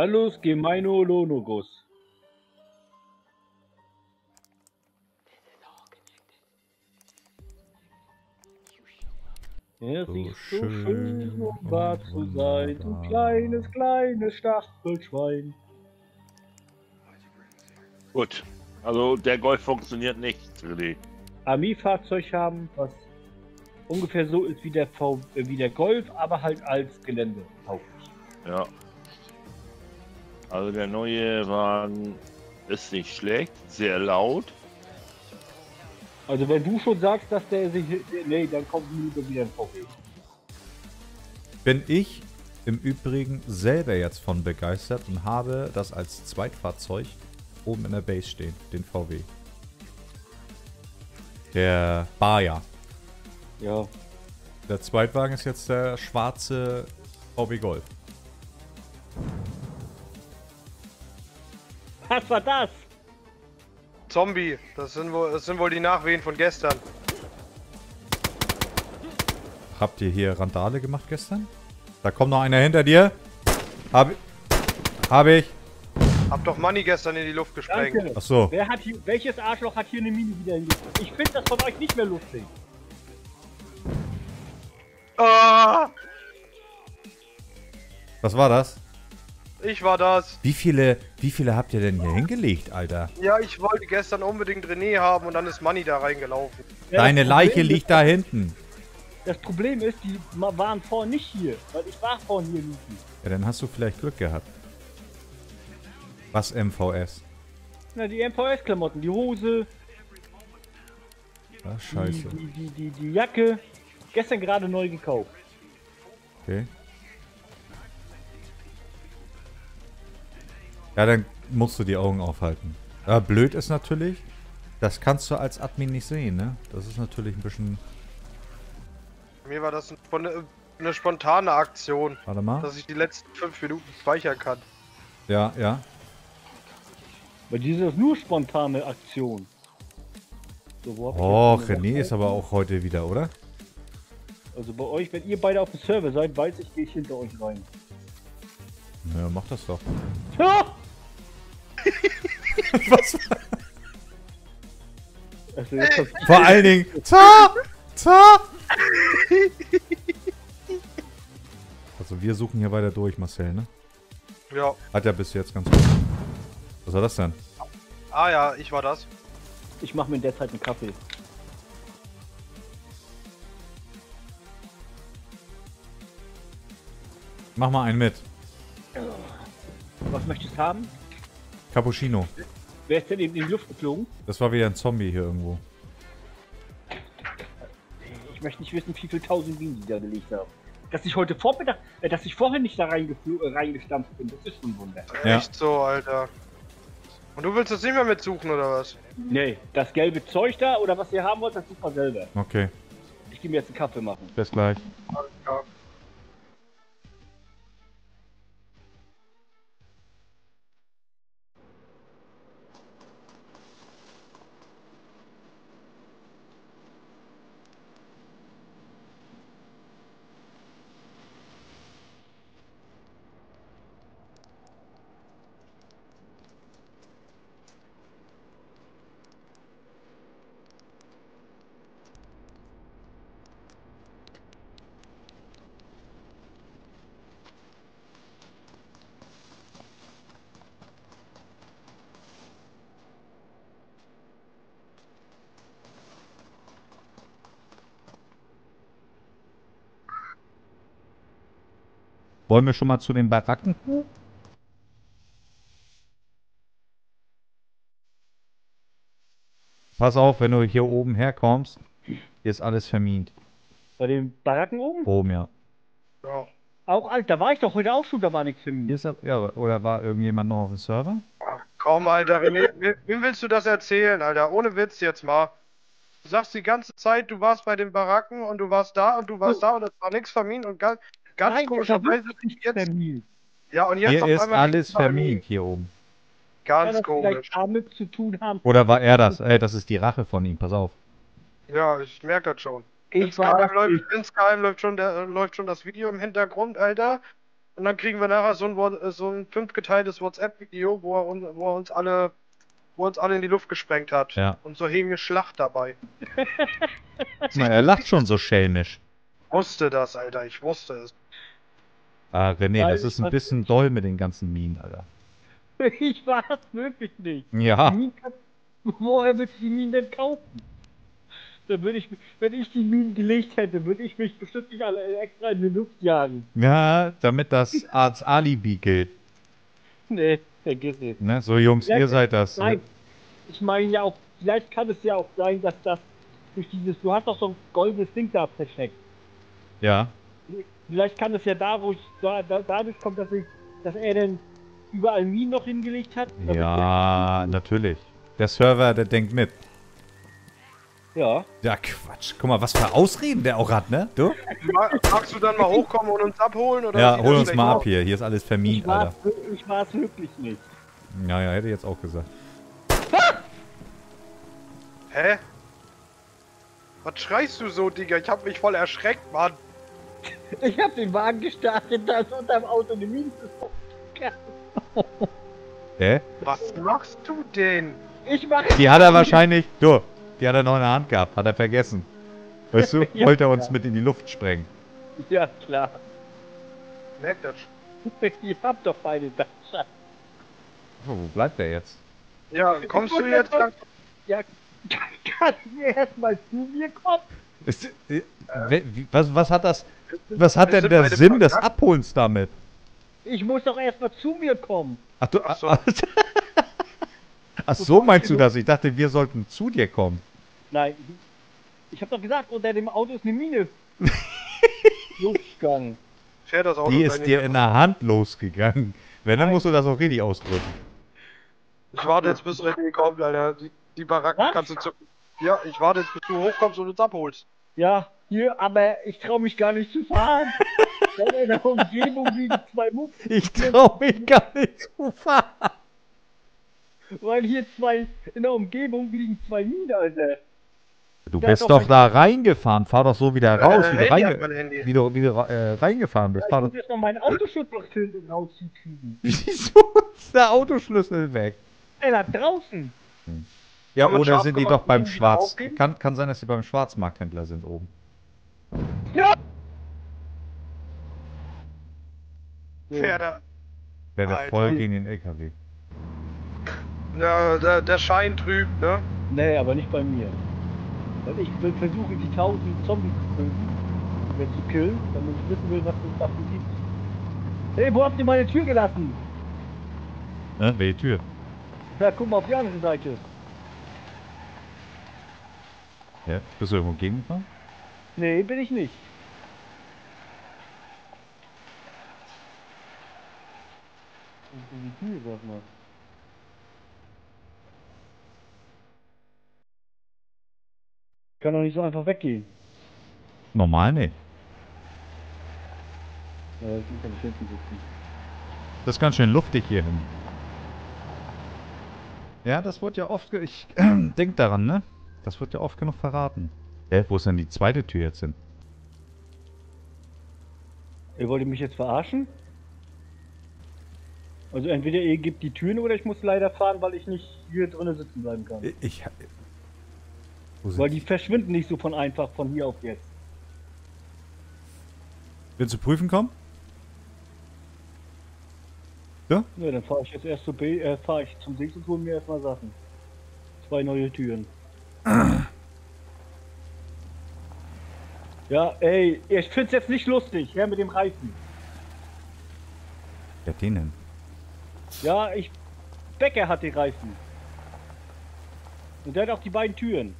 Allus gemeino lonogus. Es So ist so schön schön, um wahr zu sein, du kleines, kleines Stachelschwein. Gut. Also der Golf funktioniert nicht, René. Armeefahrzeug haben, was ungefähr so ist wie der, v äh, wie der Golf, aber halt als Gelände. Ja. Also der neue Wagen ist nicht schlecht, sehr laut. Also wenn du schon sagst, dass der sich... Nee, dann kommt lieber wieder ein VW. Bin ich im Übrigen selber jetzt von begeistert und habe das als Zweitfahrzeug oben in der Base stehen, den VW. Der Baja. Ja. Der Zweitwagen ist jetzt der schwarze VW Golf. Was war das? Zombie. Das sind wohl, das sind wohl die Nachwehen von gestern. Habt ihr hier Randale gemacht gestern? Da kommt noch einer hinter dir. Hab, hab ich. Hab doch Money gestern in die Luft gesprengt. Danke. Ach so. Wer hat hier, welches Arschloch hat hier eine Mine wieder hingestellt? Ich finde das von euch nicht mehr lustig. Ah, Was war das? Ich war das. Wie viele, wie viele habt ihr denn hier hingelegt, Alter? Ja, ich wollte gestern unbedingt René haben und dann ist Money da reingelaufen. Ja, Deine Leiche liegt ist, da hinten. Das Problem ist, die ma- waren vorhin nicht hier, weil ich war vorhin hier nicht. Ja, dann hast du vielleicht Glück gehabt. Was MVS? Na, die MVS-Klamotten, die Hose, die, scheiße. die, die, die, die Jacke. Gestern gerade neu gekauft. Okay. Ja, dann musst du die Augen aufhalten. Aber blöd ist natürlich, das kannst du als Admin nicht sehen, ne? Das ist natürlich ein bisschen... Mir war das eine spontane Aktion, Warte mal. dass ich die letzten fünf Minuten speichern kann. Ja, ja. Weil diese ist nur spontane Aktion. So, meine René ist aber auch heute wieder, oder? Also bei euch, wenn ihr beide auf dem Server seid, weiß ich, gehe ich hinter euch rein. Ja, mach das doch. Was? Also jetzt das, Vor allen Dingen... Ta! Ta! Also wir suchen hier weiter durch, Marcel, ne? Ja. Hat ja bis jetzt ganz gut. Was war das denn? Ah ja, ich war das. ich mache mir in der Zeit einen Kaffee. Mach mal einen mit. Was möchtest du haben? Cappuccino. Wer ist denn eben in die Luft geflogen? Das war wieder ein Zombie hier irgendwo. Ich möchte nicht wissen, wie viele tausend Bienen die da gelegt haben. Dass ich heute Vormittag, äh, dass ich vorher nicht da äh, reingestampft bin, das ist schon ein Wunder. Ja. Echt so, Alter. Und du willst das nicht mehr mitsuchen, oder was? Nee, das gelbe Zeug da oder was ihr haben wollt, das sucht mal selber. Okay, Ich gehe mir jetzt einen Kaffee machen. bis gleich. Ja. Wollen wir schon mal zu den Baracken? Pass auf, wenn du hier oben herkommst, hier ist alles vermint. Bei den Baracken oben? Oben, ja. Ja. Auch alt, da war ich doch heute auch schon, da war nichts für Hier ist er, ja, oder war irgendjemand noch auf dem Server? Komm, Alter, René, we- wem willst du das erzählen, Alter? Ohne Witz jetzt mal. Du sagst die ganze Zeit, du warst bei den Baracken und du warst da und du warst da und es war nichts vermint und ganz, ganz Nein, komischerweise wird nichts jetzt. vermint. Ja, und jetzt Hier auf ist einmal alles vermint, hier oben. Ganz das komisch. damit zu tun haben? Oder war er das? Ey, das ist die Rache von ihm, pass auf. Ja, ich merke das schon. Ich war Insgeheim läuft, insgeheim läuft, schon der, läuft schon das Video im Hintergrund, Alter. und dann kriegen wir nachher so ein, äh, so ein fünfgeteiltes WhatsApp-Video, wo er, uns, wo er uns alle wo er uns alle in die Luft gesprengt hat. Ja. Und so hegen Schlacht dabei. Na, er lacht schon so schelmisch. Ich wusste das, Alter, ich wusste es. Ah, René, Weil das ist ein bisschen doll mit den ganzen Minen, Alter. Ich war es wirklich nicht. Ja. Minen Woher würde ich die Minen denn kaufen? Da würde ich, wenn ich die Minen gelegt hätte, würde ich mich bestimmt nicht alle extra in die Luft jagen. Ja, damit das als Alibi gilt. Nee, vergiss es. Ne? So, Jungs, Ja, ihr seid das. Nein, ich meine ja auch, vielleicht kann es ja auch sein, dass das durch dieses, du hast doch so ein goldenes Ding da versteckt. Ja. Vielleicht kann es ja dadurch, da, da, dadurch kommt, dass, ich, dass er denn überall Minen noch hingelegt hat. Ja, natürlich. Der Server, der denkt mit. Ja. Ja, Quatsch. Guck mal, was für Ausreden der auch hat, ne? Du? Ma- Magst du dann mal hochkommen und uns abholen? Oder Ja, hol uns mal ab hier. Hier ist alles Ich vermint, war Alter. es ich war's wirklich nicht. Ja, ja, hätte ich jetzt auch gesagt. Hä? Was schreist du so, Digga? Ich hab mich voll erschreckt, Mann. Ich hab den Wagen gestartet, da ist unterm Auto eine Mine. Hä? Was machst du denn? Ich mach Die hat er wahrscheinlich. Du, die hat er noch in der Hand gehabt. Hat er vergessen. Weißt du? Ja. Wollte er uns mit in die Luft sprengen. Ja, klar. Merkt das. Ich hab doch beide da. Oh, wo bleibt der jetzt? Ja, kommst du jetzt lang? Ja, kann mir erstmal zu mir kommen? Ist, äh, wie- was, was hat das. Was hat denn der Sinn des. Abholens damit? Ich muss doch erstmal zu mir kommen. Ach, du, Ach so. ach, ach so meinst du das? Ich dachte, wir sollten zu dir kommen. Nein, ich hab doch gesagt, unter dem Auto ist eine Mine. Losgegangen. Fährt das Auto Die ist dir in der Hand losgegangen. Wenn, dann musst du das auch richtig ausdrücken. Ich warte jetzt, bis René kommt, Alter. Die, die Baracken Was? kannst du zu. Ja, ich warte jetzt, bis du hochkommst und uns abholst. Ja, hier, aber ich traue mich gar nicht zu fahren. Denn in der Umgebung liegen zwei Mucks, Ich trau mich gar nicht zu fahren. weil hier zwei, in der Umgebung liegen zwei Minen, Alter. Du Ja, bist doch, doch ich- da reingefahren. Fahr doch so wieder raus, Äh, wie, du reinge wie du, wie du äh, reingefahren bist. Ich Fahr muss jetzt noch meinen Autoschutzschild rauszukriegen. Wieso ist der Autoschlüssel weg? Ey, da draußen. Ja, Kann man oder sind die doch beim Schwarz... Kann, kann sein, dass die beim Schwarzmarkthändler sind oben. Er. Der wäre Alter. voll gegen den LKW. Ja, der, der Schein trübt, ne? Nee, aber nicht bei mir. Weil ich will versuchen, die 1000 Zombies zu töten, zu killen, damit ich wissen will, was es davon gibt. Hey, wo habt ihr meine Tür gelassen? Ne? Welche Tür? Ja, guck mal auf die andere Seite. Ja, bist du irgendwo gegengefahren? Nee, bin ich nicht. Ist die sag mal. Ich kann doch nicht so einfach weggehen. Normal nicht. Ja, das ist ganz schön luftig hier hin. Ja, das wird ja oft... Ich denk daran, ne? Das wird ja oft genug verraten. Hä, wo ist denn die zweite Tür jetzt hin? Ihr wollt mich jetzt verarschen? Also entweder ihr gebt die Türen oder ich muss leider fahren, weil ich nicht hier drinnen sitzen bleiben kann. Ich... ich Weil die verschwinden nicht so von einfach von hier auf jetzt. Willst du prüfen kommen? Ja? Ja, dann fahre ich jetzt erst zu B, äh, fahre ich zum Dings und hole mir erstmal Sachen. Zwei neue Türen. ja, ey, ich find's jetzt nicht lustig, her mit dem Reifen. Wer den denn? Ja, ich. Becker hat die Reifen. Und der hat auch die beiden Türen.